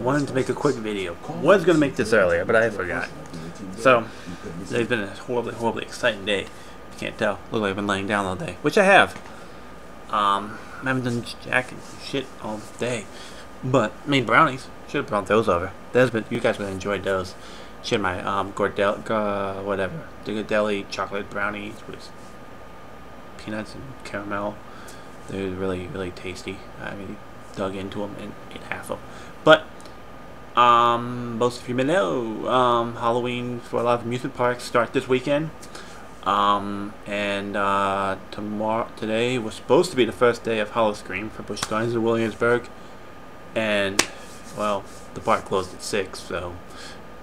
Wanted to make a quick video. Was going to make this earlier, but I forgot. So, it's been a horribly, horribly exciting day. You can't tell. Look like I've been laying down all day, which I have. Um, I haven't done jack and shit all day. But, I mean, brownies. Should have brought those over. Those, but you guys would enjoyed those. Shit, my um, Gordel, uh, whatever, the Ghirardelli chocolate brownies with peanuts and caramel. They're really, really tasty. I really dug into them and ate half of them. But um, most of you may know, um, Halloween for a lot of amusement parks start this weekend. Um, and uh, tomorrow, today was supposed to be the first day of Howl-O-Scream for Busch Gardens in Williamsburg, and well, the park closed at six, so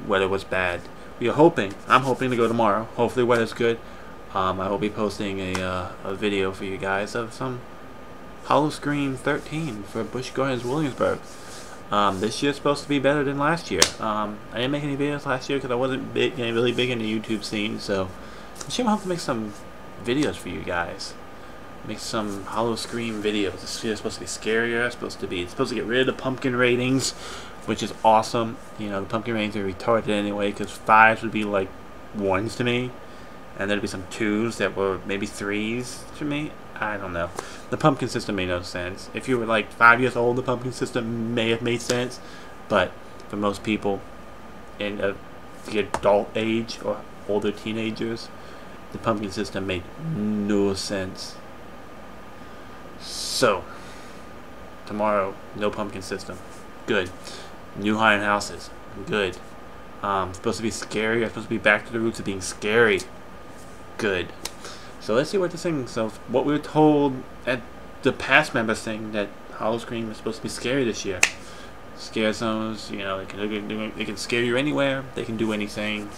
weather was bad. We are hoping, I'm hoping to go tomorrow. Hopefully, weather's good. Um, I will be posting a uh, a video for you guys of some Howl-O-Scream 13 for Busch Gardens Williamsburg. Um, this year's supposed to be better than last year. Um, I didn't make any videos last year because I wasn't big, you know, really big in the YouTube scene, so I'm sure I'll have to make some videos for you guys. Make some Howl-O-Scream videos. This year's supposed to be scarier. It's supposed to be. It's supposed to get rid of the pumpkin ratings, which is awesome. You know, the pumpkin ratings are retarded anyway because fives would be like ones to me, and there'd be some twos that were maybe threes to me. I don't know. The pumpkin system made no sense. If you were like five years old, the pumpkin system may have made sense, but for most people in a, the adult age or older teenagers, the pumpkin system made no sense. So, tomorrow, no pumpkin system. Good. New haunted houses. Good. Um, supposed to be scary. I'm supposed to be back to the roots of being scary. Good. So let's see what this thing. So what we were told at the past members thing that Howl-O-Scream is supposed to be scary this year. Scare zones, you know, they can they can scare you anywhere. They can do anything.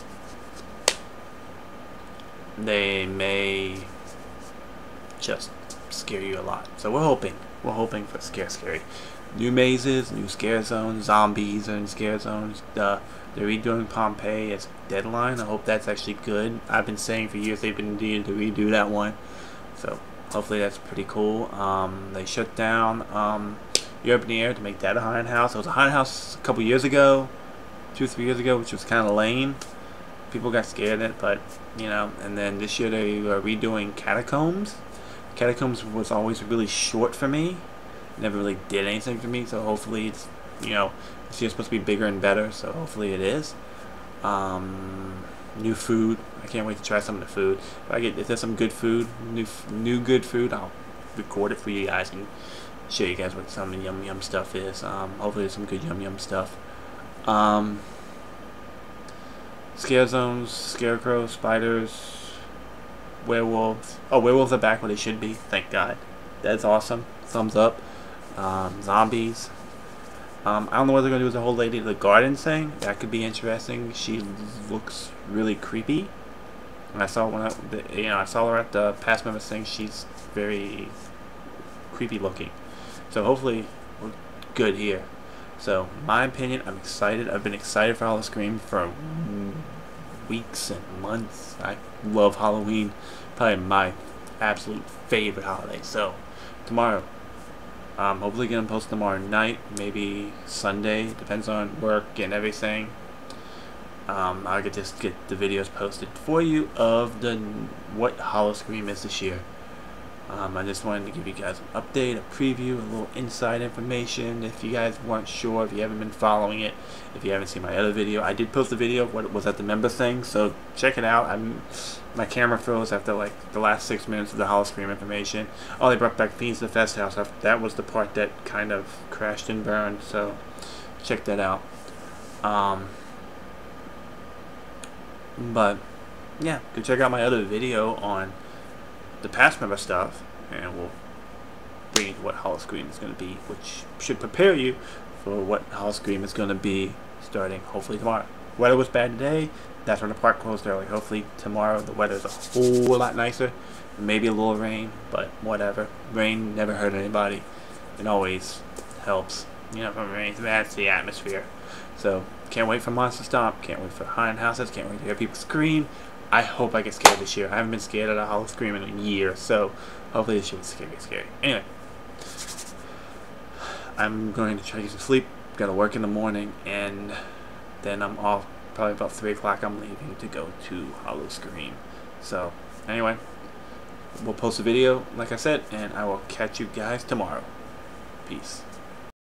They may just scare you a lot. So we're hoping. We're hoping for scare scary. New mazes, new scare zones, zombies and scare zones. The they're redoing Pompeii as Deadline. I hope that's actually good. I've been saying for years they've been needed to redo that one. So hopefully that's pretty cool. Um, they shut down um, Europe in the Air to make that a haunted house. It was a haunted house a couple years ago, two three years ago, which was kind of lame. People got scared of it, but you know. And then this year they are redoing Catacombs. Catacombs was always really short for me. Never really did anything for me. So hopefully it's you know this year's supposed to be bigger and better, so hopefully it is. Um, new food. I can't wait to try some of the food. If I get if there's some good food, new new good food, I'll record it for you guys and show you guys what some of the yum yum stuff is. Um, hopefully there's some good yum yum stuff. Um, scare zones, scarecrows, spiders, werewolves. Oh, werewolves are back where they should be. Thank God. That's awesome. Thumbs up. Um, zombies. Um, I don't know what they're going to do with the whole lady of the garden thing. That could be interesting. She looks really creepy. And I saw when I, you know, I saw her at the past member thing. She's very creepy looking. So hopefully we're good here. So my opinion, I'm excited. I've been excited for Howl-O-Scream for weeks and months. I love Halloween. Probably my absolute favorite holiday. So tomorrow, um, hopefully going to post tomorrow night, maybe Sunday. Depends on work and everything. Um, I'll get just get the videos posted for you of the what Howl-O-Scream is this year. Um, I just wanted to give you guys an update, a preview, a little inside information. If you guys weren't sure, if you haven't been following it, if you haven't seen my other video, I did post a video of what was at the member thing, so check it out. I'm, my camera froze after like the last six minutes of the Howl-O-Scream information. Oh, they brought back Fiends the Festhaus. That was the part that kind of crashed and burned, so check that out. Um, but yeah, go check out my other video on the past member stuff, and we'll bring you what Howl-O-Scream is going to be, which should prepare you for what Howl-O-Scream is going to be starting hopefully tomorrow. Weather was bad today. That's when the park closed early. Hopefully tomorrow the weather is a whole lot nicer. Maybe a little rain, but whatever. Rain never hurt anybody. It always helps. You know, from rain, that's the atmosphere. So, can't wait for Monster Stomp. Can't wait for haunted houses. Can't wait to hear people scream. I hope I get scared this year. I haven't been scared at a Howl-O-Scream in a year, so hopefully this year is scary, scary. Anyway, I'm going to try to get some sleep. Got to work in the morning, and then I'm off. Probably about three o'clock. I'm leaving to go to Howl-O-Scream. So anyway, we'll post a video, like I said, and I will catch you guys tomorrow. Peace.